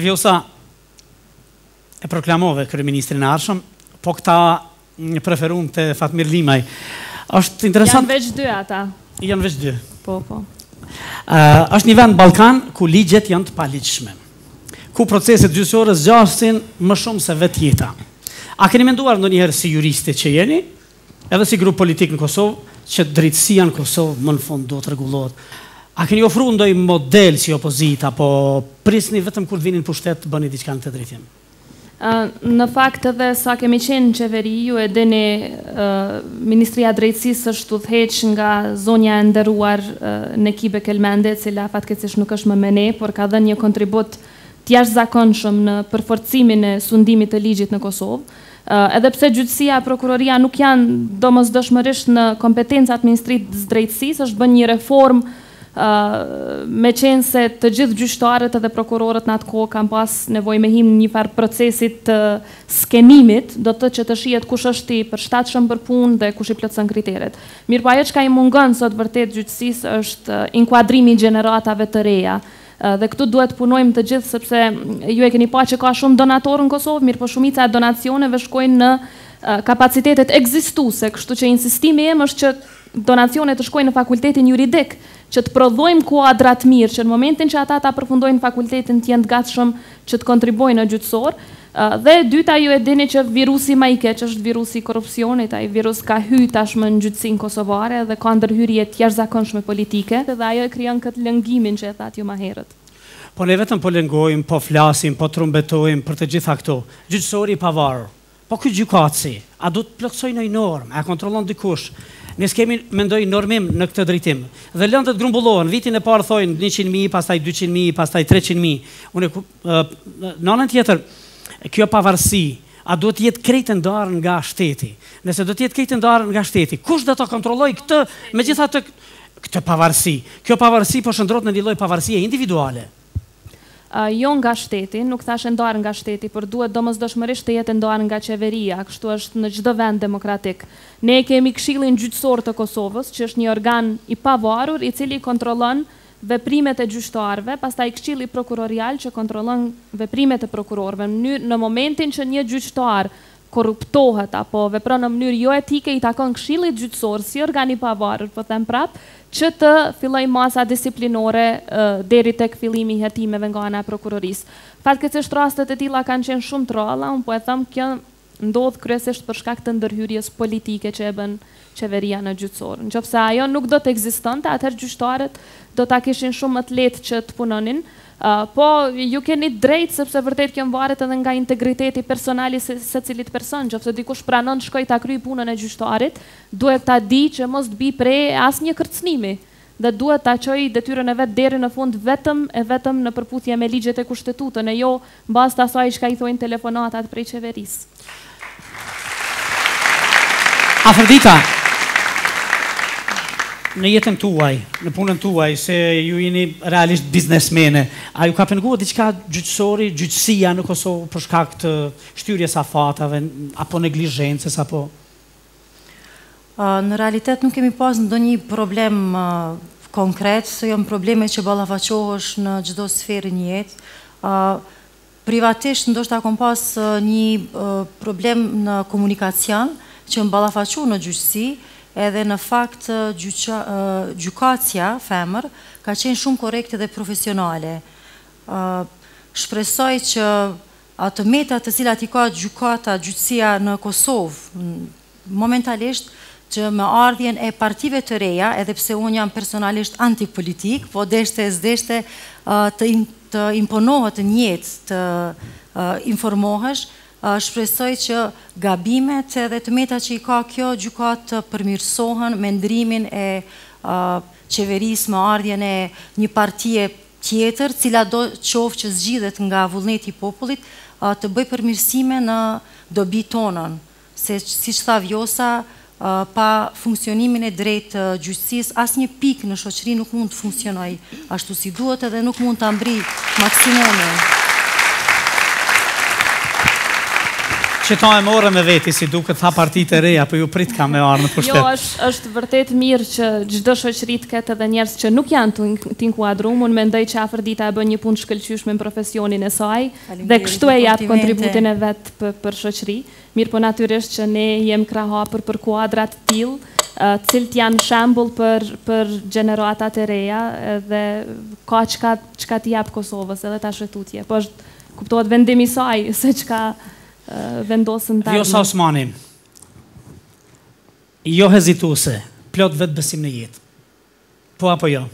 Vjosa e proklamove kryeministrin e ardhshëm, po këta një preferum te Fatmir Limaj. Është interesant. Janë veç dy ata. Janë veç dy. Po, po. Është një vend Ballkan ku ligjet janë të paligjshme. Ku proceset gjyqësore zgjasin më shumë se vetë jeta. A keni menduar ndonjëherë si juriste që jeni, Edhe si grup politik në Kosovë, që drejtësia në Kosovë më në fund duhet të rregullohet. A keni ofruar ndonjë model si opozitë apo prisni vetëm kur të vini në pushtet të bëni diçka në këtë drejtim? Në fakt edhe sa kemi qenë në qeveri, ju e dini, Ministria e Drejtësisë është udhëheq nga zonja e nderuar Nekibe Kelmendi, e cila fatkeqësisht nuk është më me ne, por ka dhënë një kontribut të jashtëzakonshëm në përforcimin e sundimit të ligjit në Kosovë. Edhe pse gjyqësia e prokuroria nuk janë domosdoshmërisht në kompetencat e ministrit të drejtësisë, është bënë një reformë meqenëse të gjithë gjyqtarët edhe prokurorët në atë kohë kanë pas nevojë me him një farë procesi të skenimit, do të thotë, që të shihet kush është i përshtatshëm për punë dhe kush i plotëson kriteret. Mirëpo ajo çka i mungon sot vërtet gjyqësisë është inkuadrimi i gjeneratave të reja Dhe këtu duhet të punojmë të gjithë sepse ju e keni pa që ka shumë donatorë në Kosovë, mirëpo shumica e donacioneve shkojnë në kapacitetet ekzistuese, kështu që insistimi im është që donacionet të shkojnë në Fakultetin Juridik, që të prodhojmë kuadra të mirë, që në momentin që ata ta përfundojnë fakultetin të jenë të gatshëm që të kontribuojnë në gjyqësor, dhe e dyta ju e dini që virusi ma i keq është virusi i korrupsionit, ai virus ka hyrë tashmë në gjyqësinë kosovare dhe ka ndërhyrje të jashtëzakonshme politike, dhe ajo e krijon këtë lëngimin që e thatë ju ma herët. Po ne vetëm po lëngojmë, po flasim, po trumbetojmë për të gjitha këto. Gjyqësori i pavarur, Po ky gjykatësi, a duhet të plotësojë ndonjë normë, a e kontrollon dikush? Ne s'kemi, mendoj, normim në këtë drejtim. Dhe lëndët grumbullohen, vitin e parë thojnë njëqind mijë, pastaj dyqind mijë, pastaj treqind mijë. Unë, në anën tjetër, kjo pavarësi, a duhet të jetë krejt e ndarë nga shteti? Nëse duhet të jetë krejt e ndarë nga shteti, kush do ta kontrollojë këtë, megjithatë, këtë pavarësi? Kjo pavarësi po shndërrohet në një lloj pavarësie individuale. Jo nga shteti, nuk thashë e ndarë nga shteti, por duhet domosdoshmërisht të jetë e ndarë nga qeveria, kështu është në çdo vend demokratik. Ne e kemi Këshillin Gjyqësor të Kosovës, që është një organ i pavarur, i cili kontrollon veprimet e gjyqtarëve, pastaj Këshilli Prokurorial që kontrollon veprimet e prokurorëve. Në momentin që një gjyqtar korruptohet apo vepron në mënyrë jo etike i takon këshillit gjyqësor si organ i pavarur, po them prapë, që të fillojë masa disiplinore deri tek fillimi i hetimeve nga ana e prokurorisë. Fatkeqësisht rastet e tilla kanë qenë shumë të rralla, unë po e them kjo ndodh kryesisht për shkak të ndërhyrjes politike që e bën qeveria në gjyqësor. nqoftëse ajo nuk do të ekzistonte, atëherë gjyqtarët do ta kishin shumë më të lehtë që të punonin. Po, ju keni drejtë, sepse vërtet kjo mvaret edhe nga integriteti personal i secilit person. Nqoftëse dikush pranon të shkojë ta kryejë punën e gjyqtarit, duhet ta dijë që mos të bijë pre e asnjë kërcënimi. dhe duhet ta çojë detyrën e vet deri në fund vetëm e vetëm në përputhje me ligjet e Kushtetutën e jo në bazë të asaj çka i thojnë telefonatat prej qeverisë. Afërdita, në jetën tuaj, në punën tuaj, se ju jeni realisht biznesmene, a ju ka penguar diçka gjyqësori, gjyqësia në Kosovë për shkak të shtyrjes së afateve apo neglizhencës apo? Në realitet nuk kemi pas ndonjë problem konkret, se janë probleme që ballafaqohesh në çdo sferë në jetë. Privatisht ndoshta kom pas një problem në komunikacion që më ballafaqu në gjyqësi edhe në fakt gjykatësja femër ka qenë shumë korrekte dhe profesionale. Shpresoj që të metat të cilat i ka gjykata, gjyqësia në Kosovë, momentalisht që me ardhjen e partive të reja, edhe pse unë jam personalisht antipolitik, po deshte e s'deshte të imponohet në jetë të informohesh, shpresoj që gabimet edhe të metat që i ka kjo gjykatë të përmirësohen me ndrimin e qeverisë, me ardhjen e një partie tjetër, cila do qoftë që zgjidhet nga vullneti i popullit, të bëjë përmirësime në dobi tonën, se siç tha Vjosa, pa funksionimin e drejtë të gjyqësisë, asnjë pikë në shoqëri nuk mund të funksionojë ashtu si duhet edhe nuk mund ta mbrijë maksimumin. Qëto e morëm me veti si duke tha partitë e reja po ju pritëm me ardhë në pushtet. Vërtet mirë që çdo shoqëri të ketë edhe njerëz që nuk janë të inkuadrum, unë mendoj që Afërdita e bën një punë të shkëlqyeshme në profesionin e saj dhe kështu e jep kontributin e vet për shoqëri, mirëpo natyrisht që ne jem krahëhapur për kuadra të tillë, të cilët janë shembull për për gjeneratat e reja dhe ka çka çka t'i japë Kosovës edhe tash e tutje, po është kuptohet vendim i saj se çka vendos. Vjosa Osmani. Jo hezituese, plot vetëbesim në jetë. Po apo jo?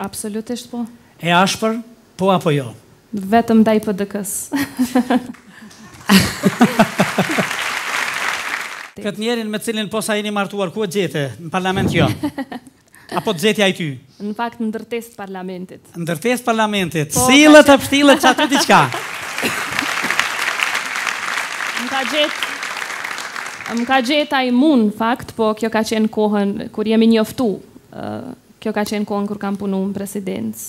Absolutisht po. E ashpër, po apo jo? Vetëm ndaj PDK-së. Këtë njeriun me të cilin posa jeni martuar ku e gjete? Në parlament jo. Apo t'gjeti ai ty? Në fakt në ndërtesë të parlamentit. Në ndërtesë të parlamentit. Po, Sillet e pështillet aty diçka. Më ka gjet. Më ka gjet ai mu në fakt, po kjo ka qenë kohën kur jemi njoftu. Kjo ka qenë kohën kur kam punu në presidencë.